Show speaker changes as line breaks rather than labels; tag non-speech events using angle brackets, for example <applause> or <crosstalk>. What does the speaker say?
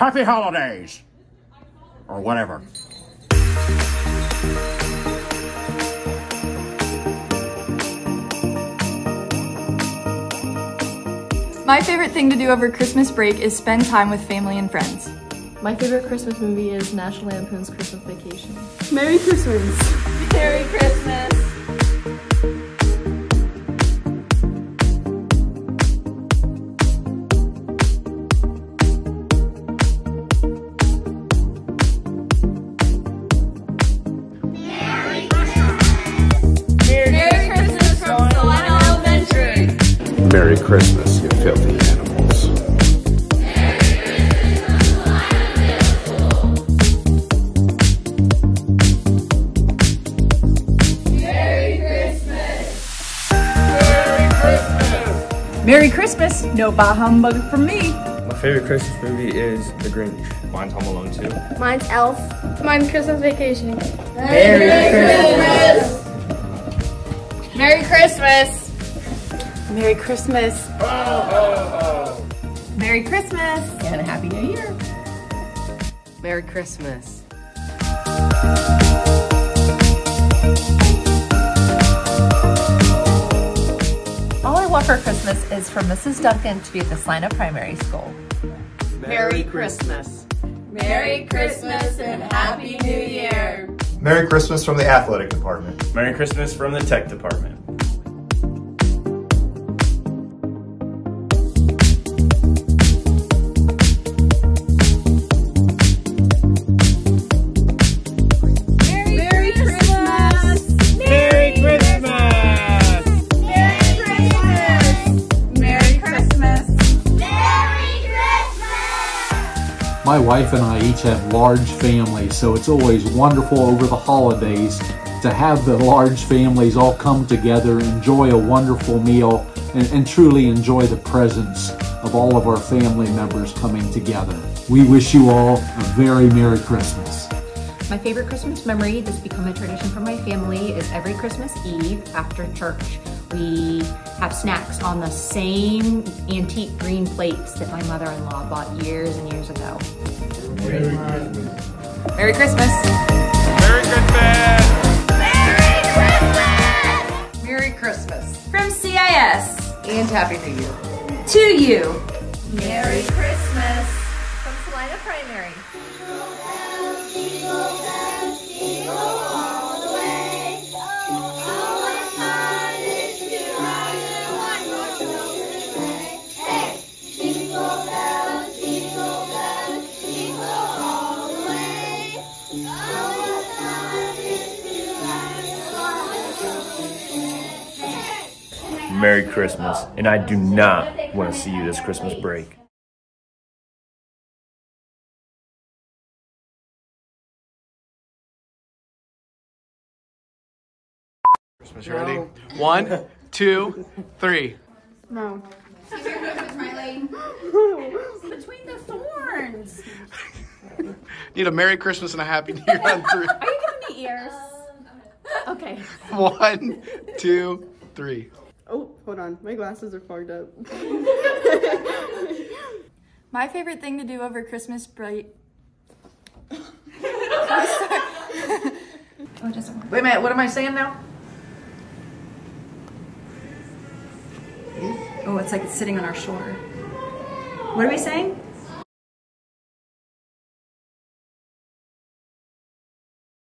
Happy holidays! Or whatever.
My favorite thing to do over Christmas break is spend time with family and friends.
My favorite Christmas movie is National Lampoon's Christmas Vacation.
Merry Christmas!
Merry Christmas! Merry Christmas, you filthy animals.
Merry Christmas!
Merry Christmas! No bah humbug from me.
My favorite Christmas movie is The Grinch. Mine's Home Alone 2.
Mine's Elf. Mine's Christmas Vacation.
Merry Christmas!
Merry Christmas!
Merry Christmas.
Merry Christmas!
And a Happy New Year.
Merry Christmas.
All I want for Christmas is for Mrs. Duncan to be at the Celina Primary School.
Merry Christmas.
Merry Christmas and Happy New Year!
Merry Christmas from the athletic department.
Merry Christmas from the tech department.
My wife and I each have large families, so it's always wonderful over the holidays to have the large families all come together, enjoy a wonderful meal, and, and truly enjoy the presence of all of our family members coming together. We wish you all a very Merry Christmas.
My favorite Christmas memory that's become a tradition for my family is every Christmas Eve after church. We have snacks on the same antique green plates that my mother-in-law bought years and years ago.
Merry Christmas!
Merry Christmas!
Merry Christmas. Merry Christmas!
From CIS
And Happy New Year.
to you.
Merry Christmas. From Celina Primary.
Merry Christmas. And I do not want to see you this Christmas break.
Christmas, you ready? One, two, three.
No.
Between the thorns.
Need a Merry Christmas and a Happy New Year on three.
Are you giving me ears? Um, okay.
One, two, three.
Hold on. My glasses are fogged up. <laughs>
My favorite thing to do over Christmas break. <laughs> Oh, it doesn't work.
Wait a minute, what am I saying now?
Oh, it's like it's sitting on our shoulder. What are we saying?